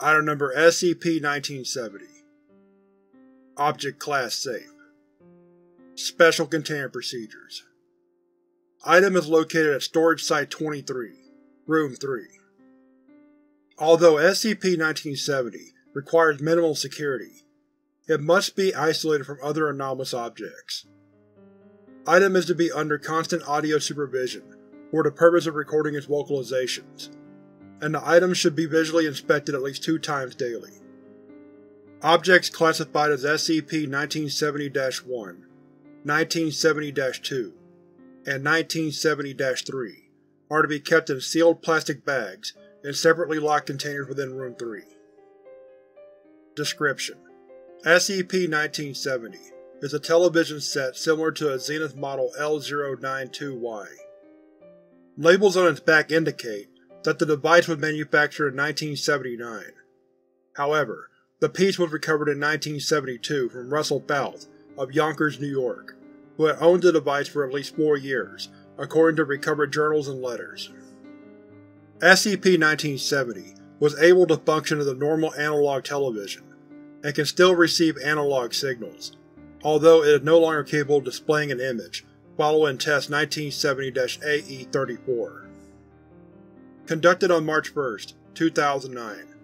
Item Number SCP-1970 Object Class Safe Special Containment Procedures Item is located at Storage Site-23, Room 3. Although SCP-1970 requires minimal security, it must be isolated from other anomalous objects. Item is to be under constant audio supervision for the purpose of recording its vocalizations, and the item should be visually inspected at least two times daily. Objects classified as SCP-1970-1, 1970-2, and 1970-3 are to be kept in sealed plastic bags in separately locked containers within Room 3. Description: SCP-1970 is a television set similar to a Zenith Model L092Y. Labels on its back indicate that the device was manufactured in 1979. However, the piece was recovered in 1972 from Russell Bouth of Yonkers, New York, who had owned the device for at least four years, according to recovered journals and letters. SCP-1970 was able to function as a normal analog television, and can still receive analog signals, although it is no longer capable of displaying an image, following Test 1970-AE-34. Conducted on March 1, 2009,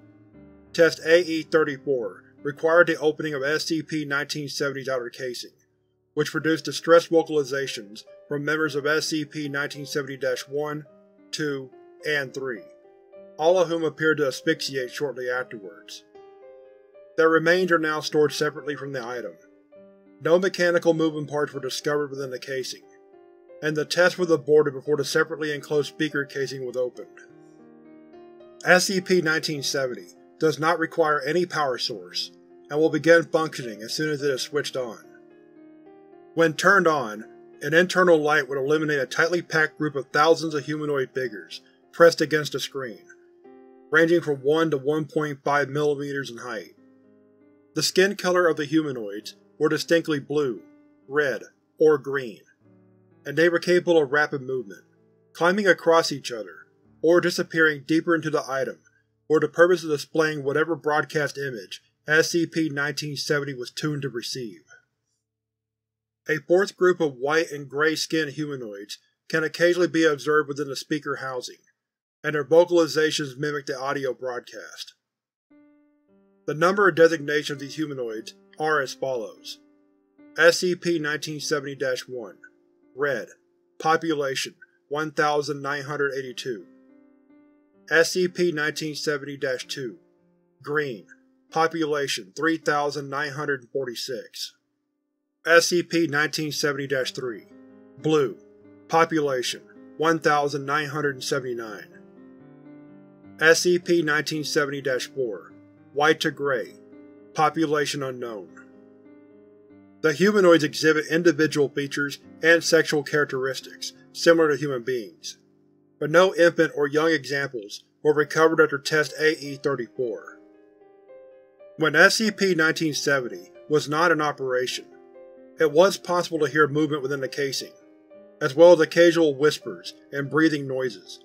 Test AE-34 required the opening of SCP-1970's outer casing, which produced distressed vocalizations from members of SCP-1970-1, 2, and 3, all of whom appeared to asphyxiate shortly afterwards. Their remains are now stored separately from the item. No mechanical moving parts were discovered within the casing, and the test was aborted before the separately enclosed speaker casing was opened. SCP-1970 does not require any power source, and will begin functioning as soon as it is switched on. When turned on, an internal light would illuminate a tightly packed group of thousands of humanoid figures pressed against a screen, ranging from 1 to 1.5 mm in height. The skin color of the humanoids were distinctly blue, red, or green, and they were capable of rapid movement, climbing across each other, or disappearing deeper into the item for the purpose of displaying whatever broadcast image SCP-1970 was tuned to receive. A fourth group of white and gray-skinned humanoids can occasionally be observed within the speaker housing, and their vocalizations mimic the audio broadcast. The number and designation of these humanoids are as follows. SCP-1970-1 Red Population 1982 SCP-1970-2 Green. Population 3946 SCP-1970-3 Blue. Population 1979 SCP-1970-4 White to Gray. Population unknown. The humanoids exhibit individual features and sexual characteristics similar to human beings, but no infant or young examples were recovered after Test AE-34. When SCP-1970 was not in operation, it was possible to hear movement within the casing, as well as occasional whispers and breathing noises,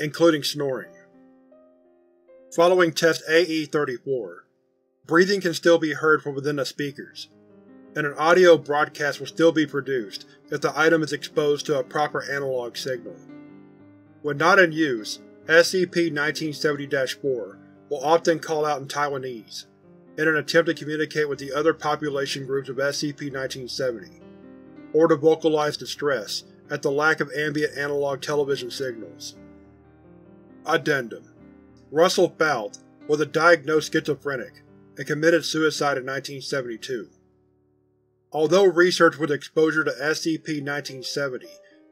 including snoring. Following Test AE-34, Breathing can still be heard from within the speakers, and an audio broadcast will still be produced if the item is exposed to a proper analog signal. When not in use, SCP-1970-4 will often call out in Taiwanese, in an attempt to communicate with the other population groups of SCP-1970, or to vocalize distress at the lack of ambient analog television signals. Addendum Russell Bouth was a diagnosed schizophrenic and committed suicide in 1972. Although research with exposure to SCP-1970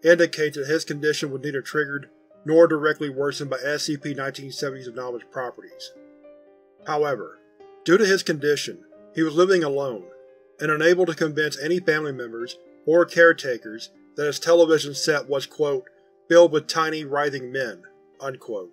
indicates that his condition was neither triggered nor directly worsened by SCP-1970's anomalous properties. However, due to his condition, he was living alone, and unable to convince any family members or caretakers that his television set was quote, filled with tiny, writhing men. Unquote.